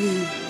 you.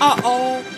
Uh oh.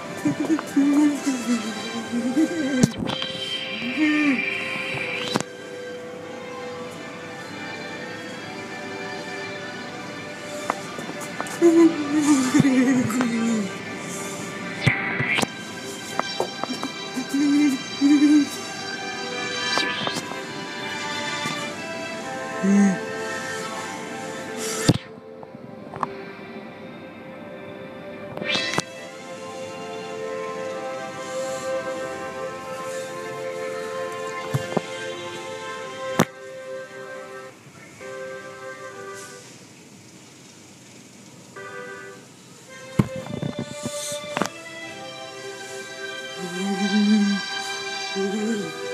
Ready?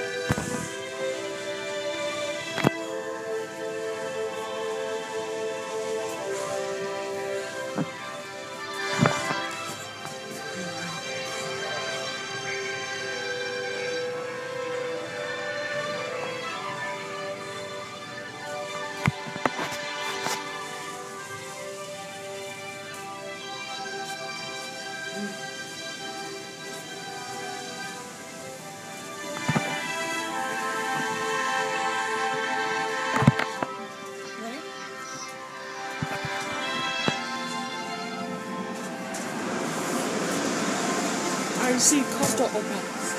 See Costa open.